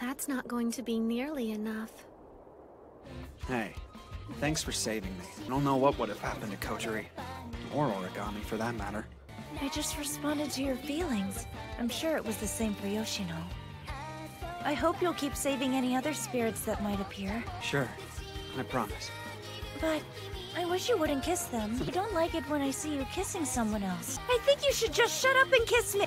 that's not going to be nearly enough. Hey, thanks for saving me. I don't know what would have happened to Kotori. Or Origami, for that matter. I just responded to your feelings. I'm sure it was the same for Yoshino. I hope you'll keep saving any other spirits that might appear. Sure, I promise. But I wish you wouldn't kiss them. I don't like it when I see you kissing someone else. I think you should just shut up and kiss me.